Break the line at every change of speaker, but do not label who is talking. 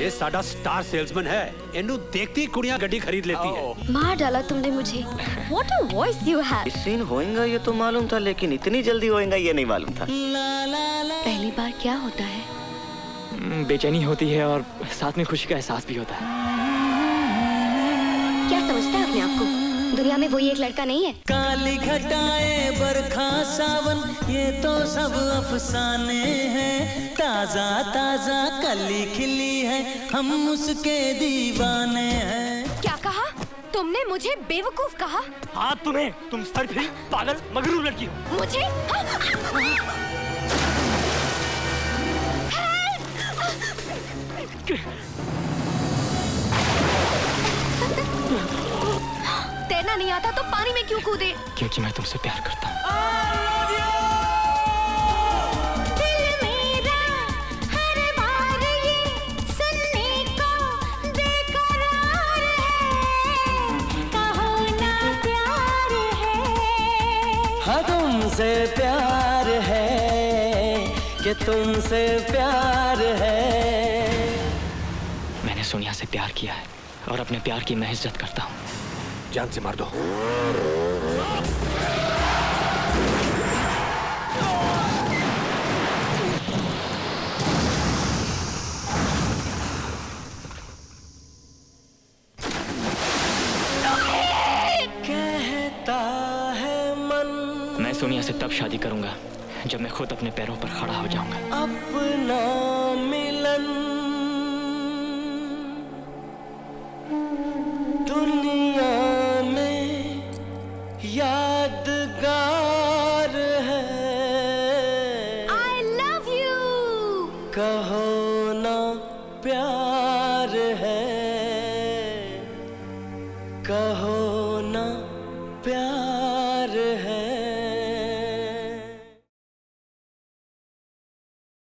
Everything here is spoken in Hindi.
ये साडा स्टार सेल्समैन है। इनू देखती कुड़िया गड्डी खरीद लेती है।
मार डाला तुमने मुझे। What a voice you have
seen होएगा ये तो मालूम था लेकिन इतनी जल्दी होएगा ये नहीं मालूम था।
पहली बार क्या होता है?
हम्म, बेचैनी होती है और साथ में खुशी का एहसास भी होता है।
क्या समझता है अपने आपको दुनिया में वो ही एक लड़का नहीं है।
काली घटाए बरखा ये तो सब अफसाने हैं। ताज़ा ताज़ा कली खिली है। हम उसके दीवाने हैं।
क्या कहा? तुमने मुझे बेवकूफ़ कहा?
हाँ तुम्हें। तुम सर फिर पागल मगरू लड़की हो।
मुझे? तैरना नहीं आता तो पानी में क्यों कूदे?
क्योंकि मैं तुमसे प्यार करता हूँ।
तुमसे प्यार है कि तुमसे प्यार है।
मैंने सोनिया से प्यार किया है और अपने प्यार की मैं इज़्ज़त करता हूँ।
जान से मार दो।
मैं सोनिया से तब शादी करूँगा जब मैं खुद अपने पैरों पर खड़ा हो जाऊँगा।
अपना मिलन दुनिया में यादगार है।
I love you!
कहो ना प्यार है। कहो ना प्यार